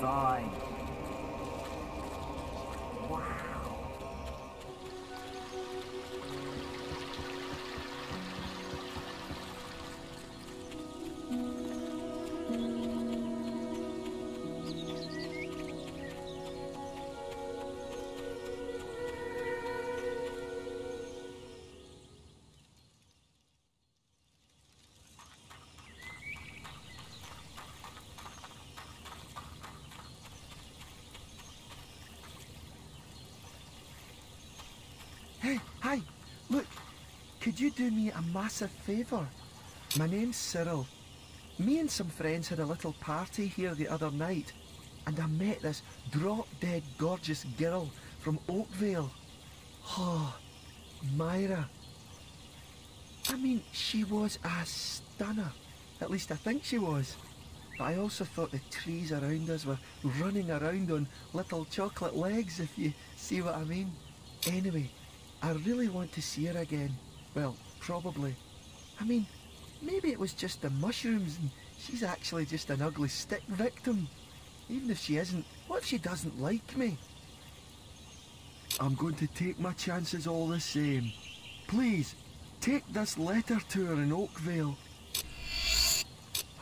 Fine. Hey, hi, look, could you do me a massive favour? My name's Cyril. Me and some friends had a little party here the other night, and I met this drop dead gorgeous girl from Oakvale. Oh, Myra. I mean, she was a stunner. At least I think she was. But I also thought the trees around us were running around on little chocolate legs, if you see what I mean. Anyway, I really want to see her again. Well, probably. I mean, maybe it was just the mushrooms and she's actually just an ugly stick victim. Even if she isn't, what if she doesn't like me? I'm going to take my chances all the same. Please, take this letter to her in Oakvale.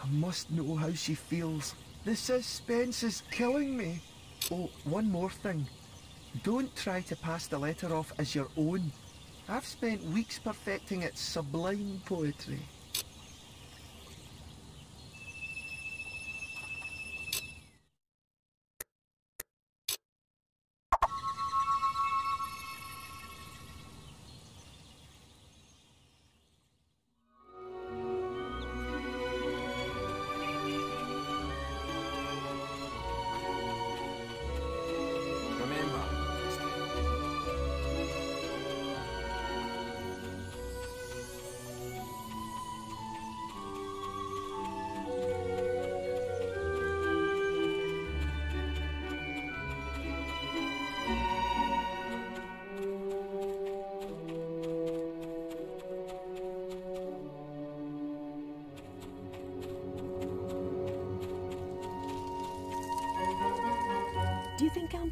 I must know how she feels. The suspense is killing me. Oh, one more thing. Don't try to pass the letter off as your own. I've spent weeks perfecting its sublime poetry.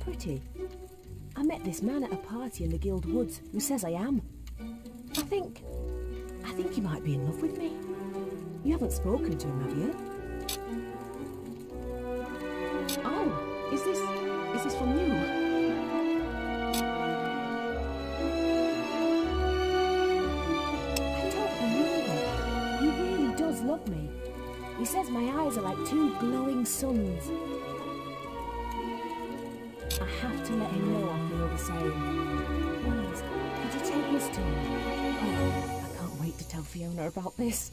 Pretty? I met this man at a party in the Guild Woods who says I am. I think. I think he might be in love with me. You haven't spoken to him, have you? Oh, is this. is this from you? I don't believe it. He really does love me. He says my eyes are like two glowing suns. I have to let him know I feel the same. Please, could you take this to him? Oh, I can't wait to tell Fiona about this.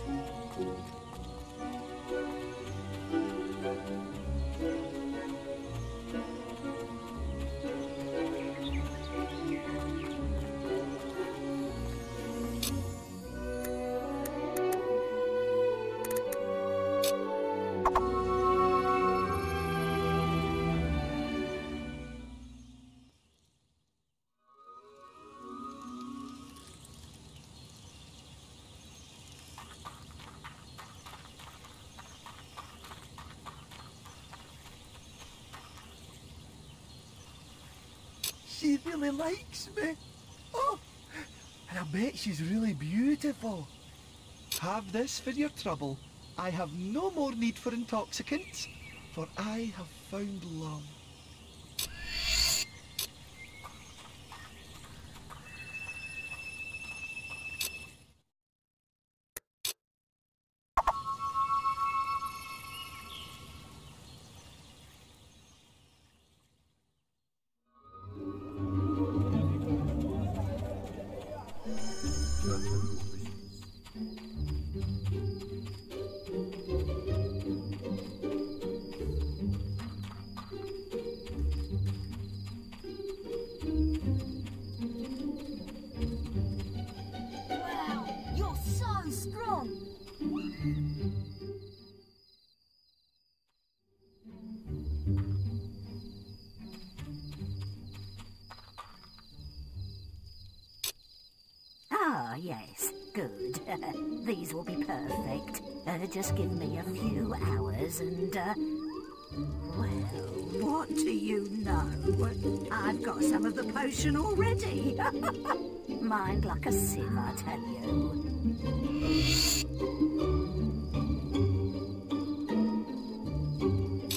Going She really likes me. Oh, And I bet she's really beautiful. Have this for your trouble. I have no more need for intoxicants, for I have found love. Yes, good. These will be perfect. Uh, just give me a few hours and, uh, well, what do you know? I've got some of the potion already. Mind like a sieve, I tell you.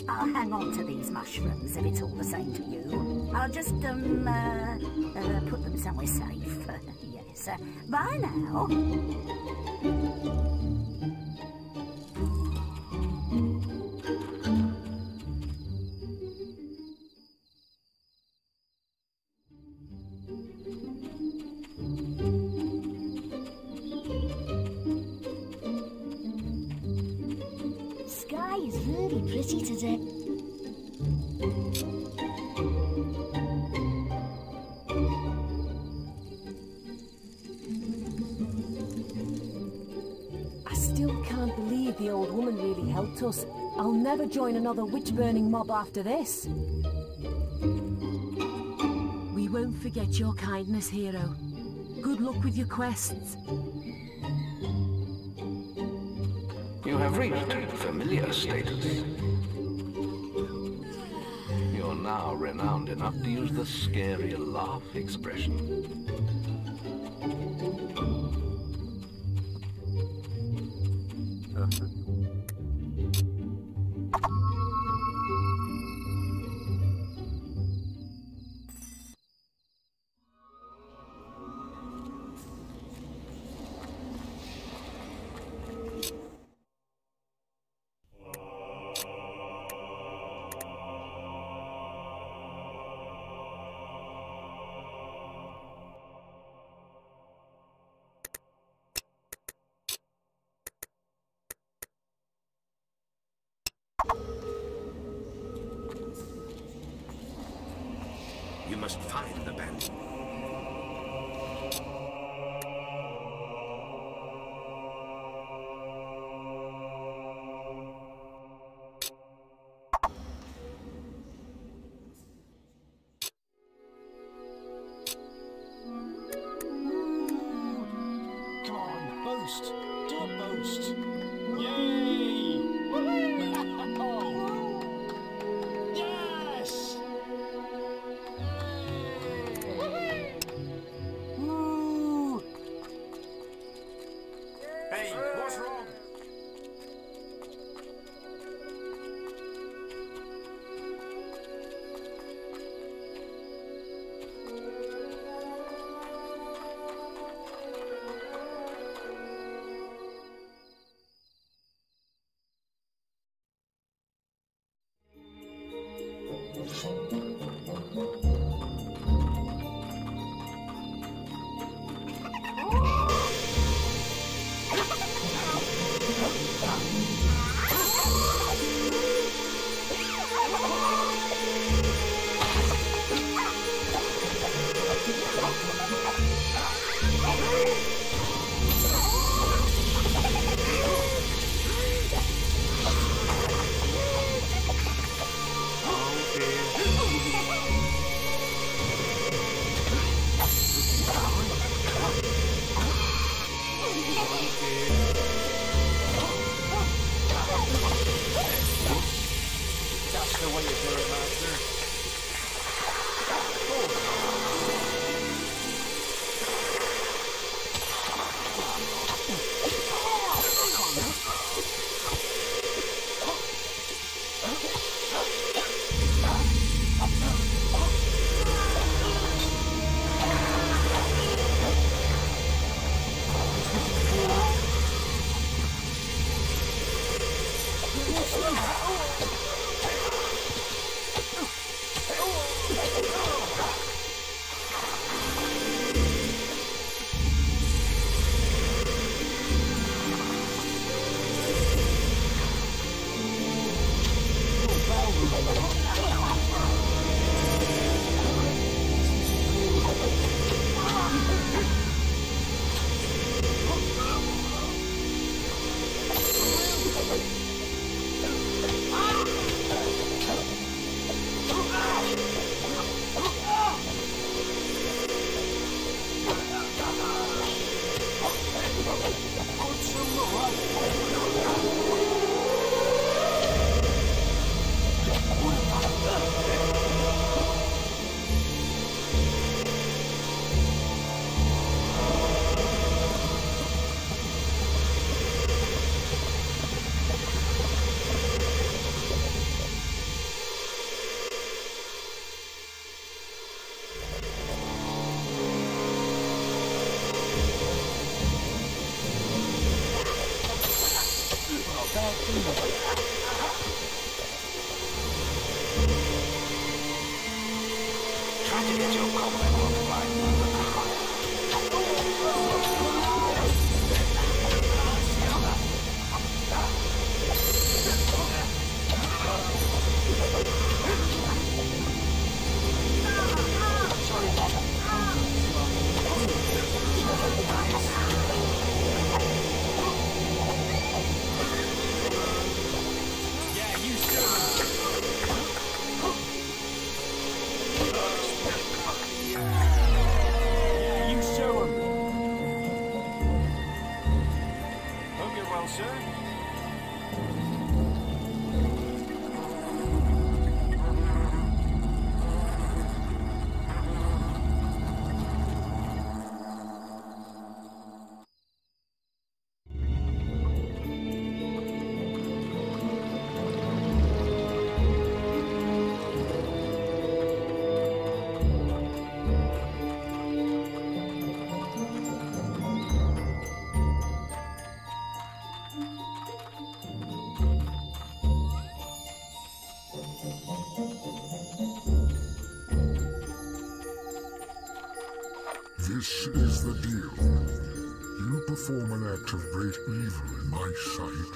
I'll hang on to these mushrooms if it's all the same to you. I'll just, um, uh, uh, put them somewhere safe. bye now. Join another witch-burning mob after this. We won't forget your kindness, hero. Good luck with your quests. You have reached familiar status. You're now renowned enough to use the scary laugh expression. Perform an act of great evil in my sight,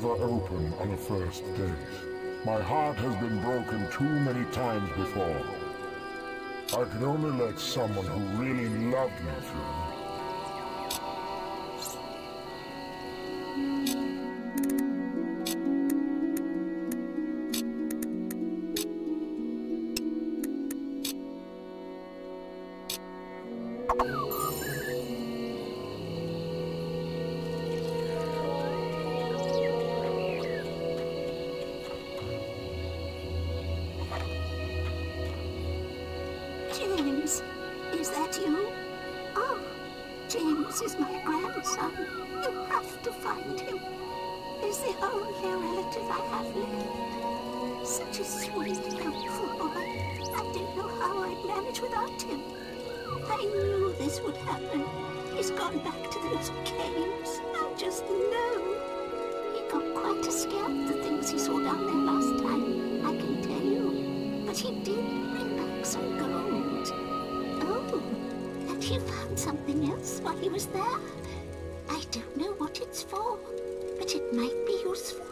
never open on a first date. My heart has been broken too many times before. I can only let someone who really loved me through. I'd without him. I knew this would happen. He's gone back to those caves. I just know. He got quite scared of the things he saw down there last time, I can tell you. But he did bring back some gold. Oh, and he found something else while he was there. I don't know what it's for, but it might be useful.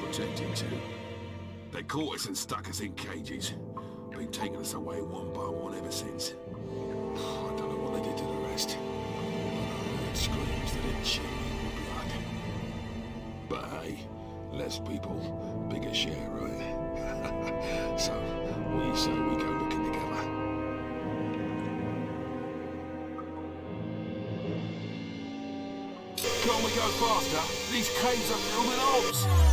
Protected, too. They caught us and stuck us in cages. been taking us away one by one ever since. I don't know what they did to the rest. I screams that it chilled blood. But hey, less people, bigger share, right? so, you say we go looking together? Can't we go faster? These caves are filled with Hobbes.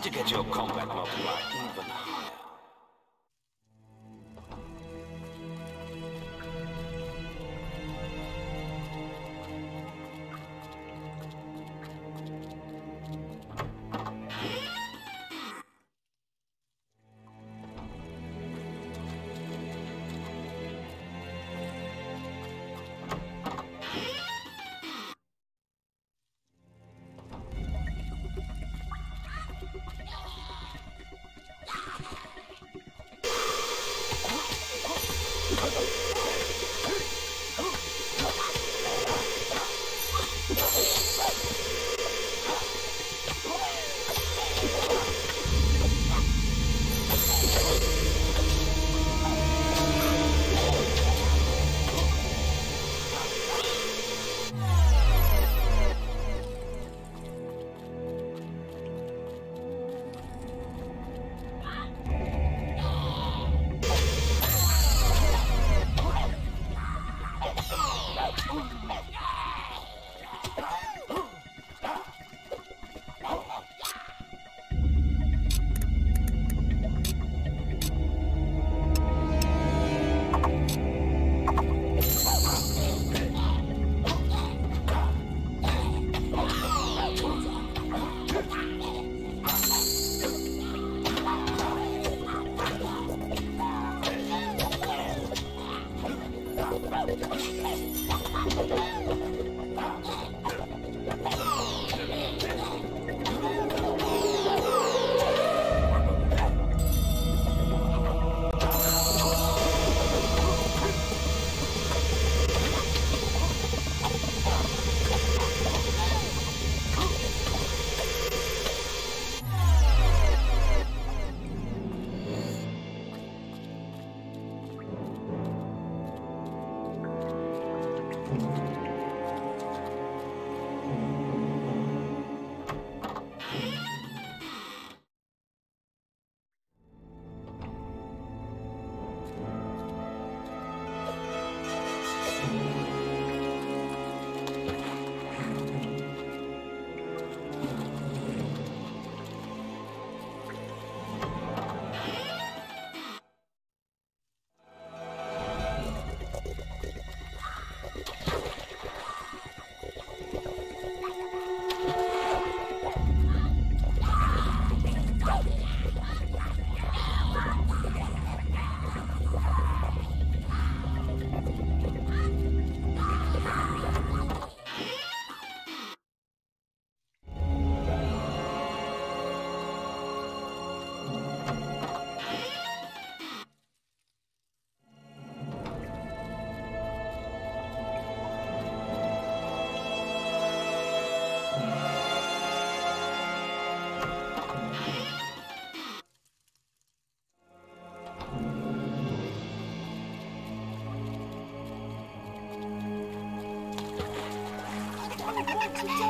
To get your combat multiplier even 见。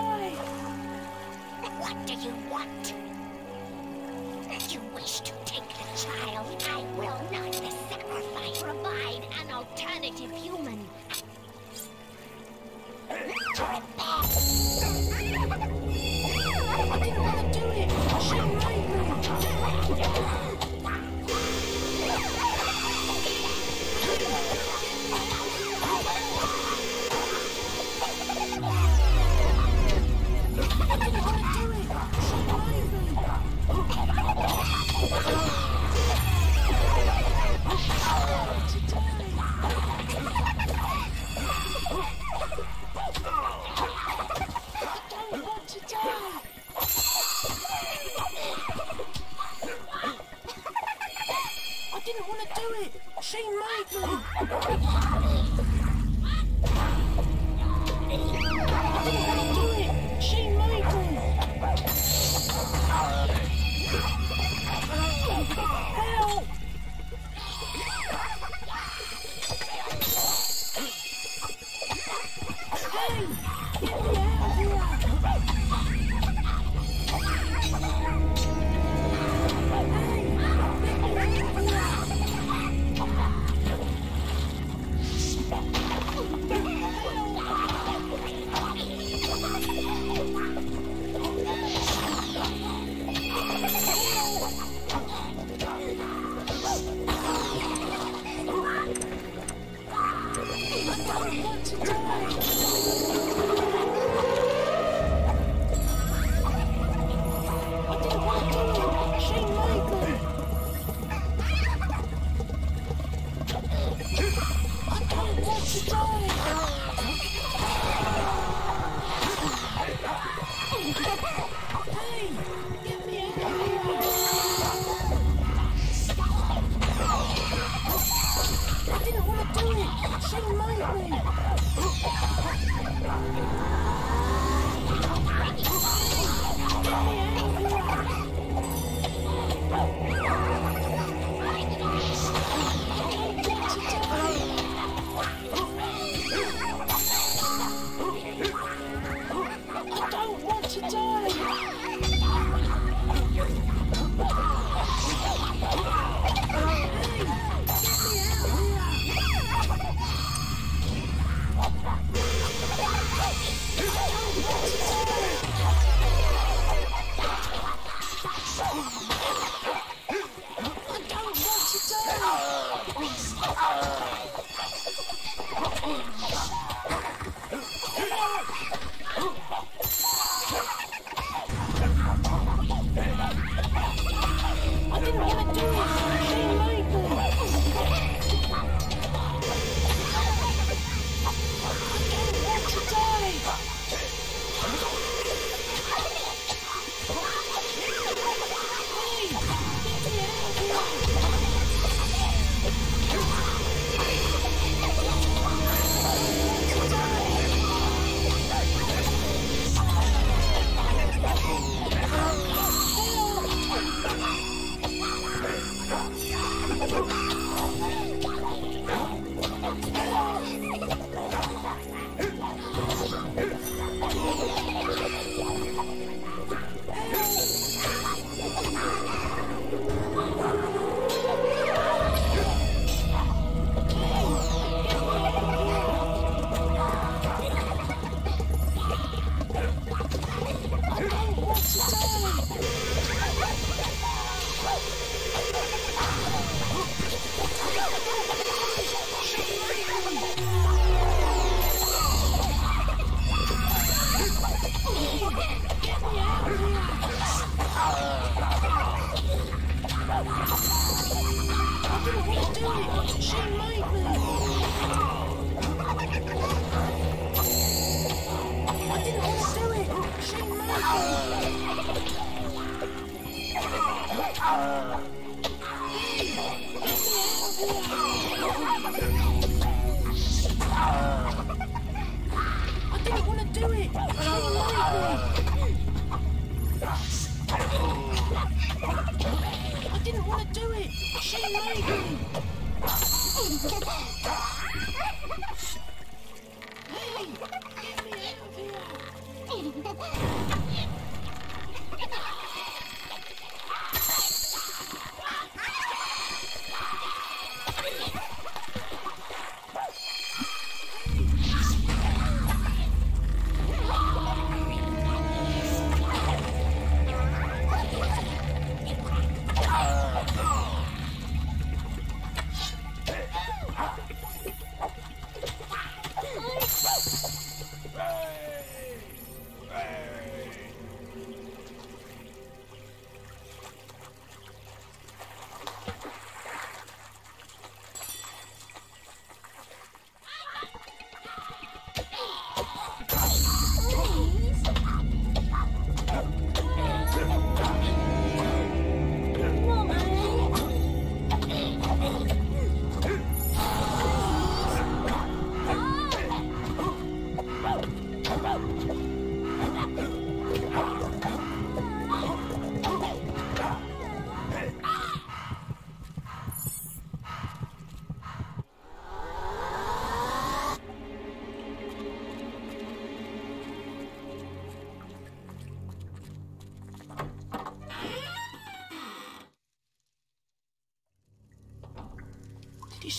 Oh,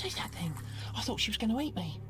see that thing? I thought she was going to eat me.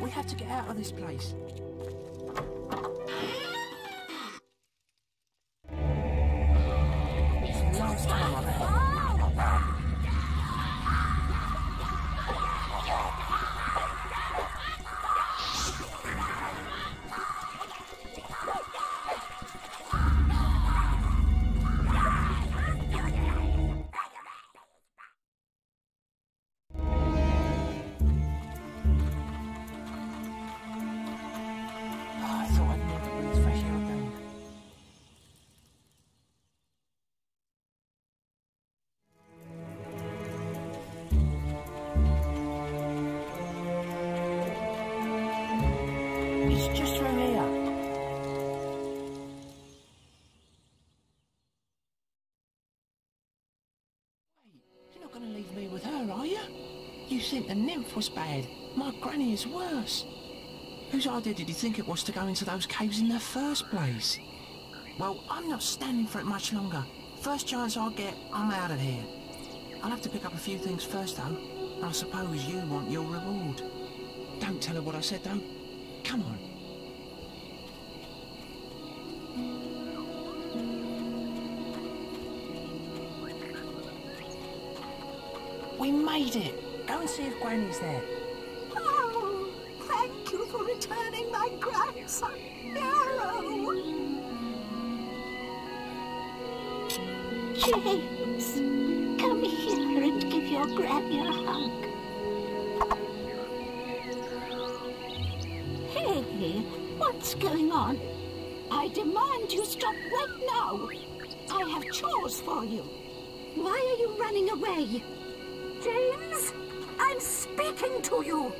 We have to get out of this place. Think the nymph was bad. My granny is worse. Whose idea did you think it was to go into those caves in the first place? Well, I'm not standing for it much longer. First chance I get, I'm out of here. I'll have to pick up a few things first, though. I suppose you want your reward. Don't tell her what I said, though. Come on. We made it. Go and see if Granny's there. Oh, thank you for returning my grandson, Yarrow. James, come here and give your granny a hug. Hey, what's going on? I demand you stop right now. I have chores for you. Why are you running away? James, speaking to you.